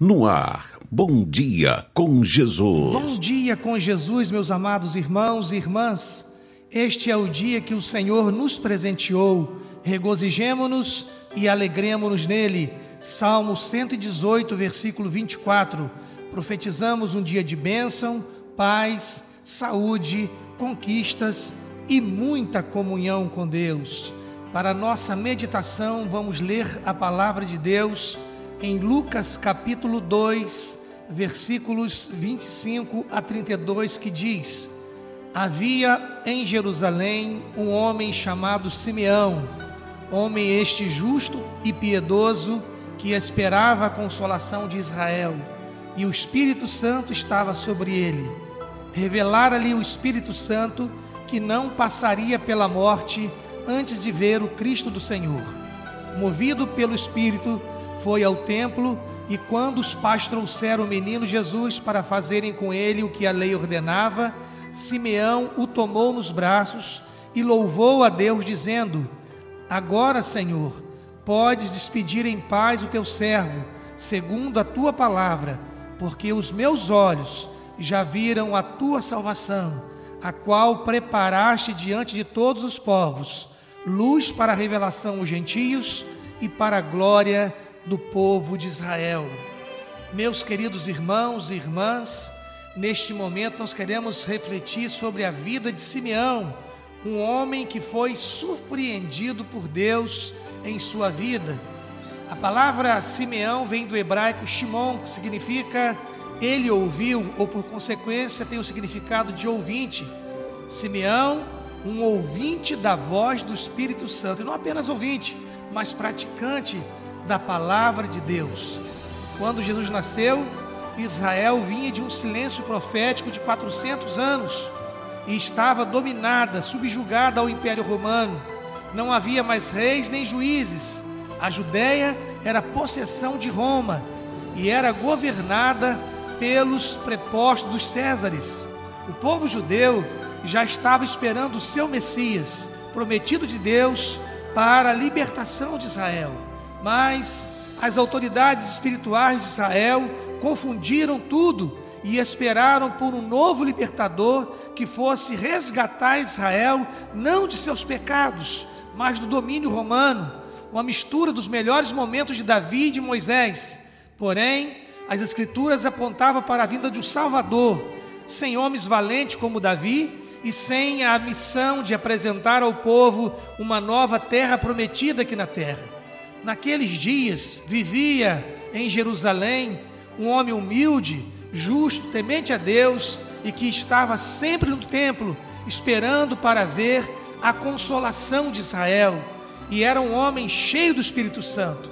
No ar, bom dia com Jesus. Bom dia com Jesus, meus amados irmãos e irmãs. Este é o dia que o Senhor nos presenteou. Regozijemo-nos e alegremos-nos nele. Salmo 118, versículo 24. Profetizamos um dia de bênção, paz, saúde, conquistas e muita comunhão com Deus. Para nossa meditação, vamos ler a palavra de Deus em Lucas capítulo 2, versículos 25 a 32, que diz: Havia em Jerusalém um homem chamado Simeão, homem este justo e piedoso, que esperava a consolação de Israel, e o Espírito Santo estava sobre ele. Revelara-lhe o Espírito Santo que não passaria pela morte antes de ver o Cristo do Senhor. Movido pelo Espírito, foi ao templo e quando os pais trouxeram o menino Jesus para fazerem com ele o que a lei ordenava, Simeão o tomou nos braços e louvou a Deus, dizendo: Agora, Senhor, podes despedir em paz o teu servo, segundo a tua palavra, porque os meus olhos já viram a tua salvação, a qual preparaste diante de todos os povos, luz para a revelação aos gentios e para a glória do povo de Israel. Meus queridos irmãos e irmãs, neste momento nós queremos refletir sobre a vida de Simeão, um homem que foi surpreendido por Deus em sua vida. A palavra Simeão vem do hebraico Shimon, que significa ele ouviu, ou por consequência tem o significado de ouvinte. Simeão, um ouvinte da voz do Espírito Santo, e não apenas ouvinte, mas praticante da palavra de Deus. Quando Jesus nasceu, Israel vinha de um silêncio profético de 400 anos e estava dominada, subjugada ao Império Romano. Não havia mais reis nem juízes. A Judéia era possessão de Roma e era governada pelos prepostos dos Césares. O povo judeu já estava esperando o seu Messias, prometido de Deus para a libertação de Israel. Mas as autoridades espirituais de Israel confundiram tudo e esperaram por um novo libertador que fosse resgatar Israel não de seus pecados, mas do domínio romano, uma mistura dos melhores momentos de Davi e de Moisés. Porém, as escrituras apontavam para a vinda de um Salvador, sem homens valentes como Davi e sem a missão de apresentar ao povo uma nova terra prometida aqui na terra. Naqueles dias vivia em Jerusalém um homem humilde, justo, temente a Deus e que estava sempre no templo esperando para ver a consolação de Israel. E era um homem cheio do Espírito Santo.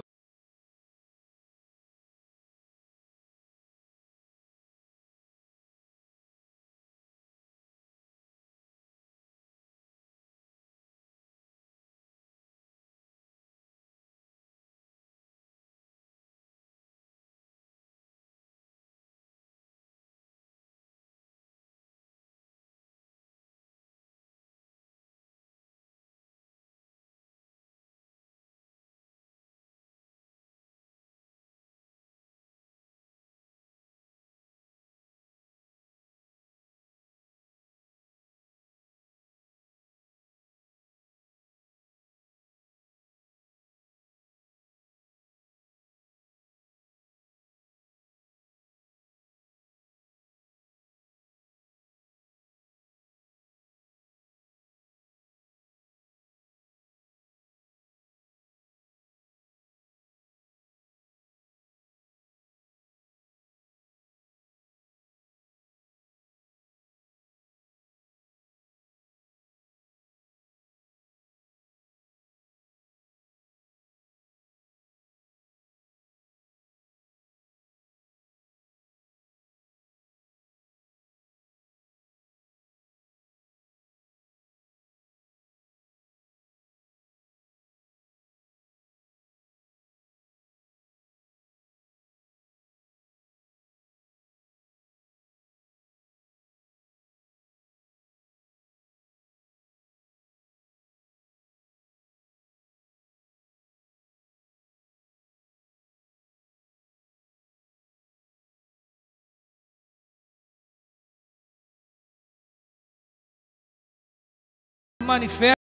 Manifesta